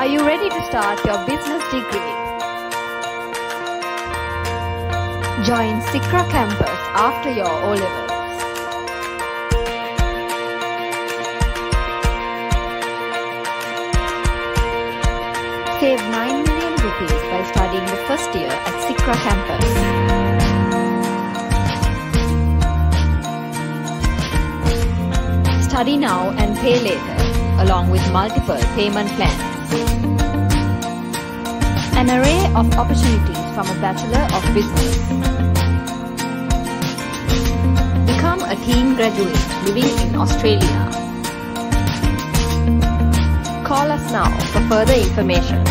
Are you ready to start your business degree? Join CICRA campus after your O levels. Save 9 million rupees by studying the first year at CICRA campus. Study now and pay later, along with multiple payment plans. An array of opportunities from a Bachelor of Business. Become a teen graduate living in Australia. Call us now for further information.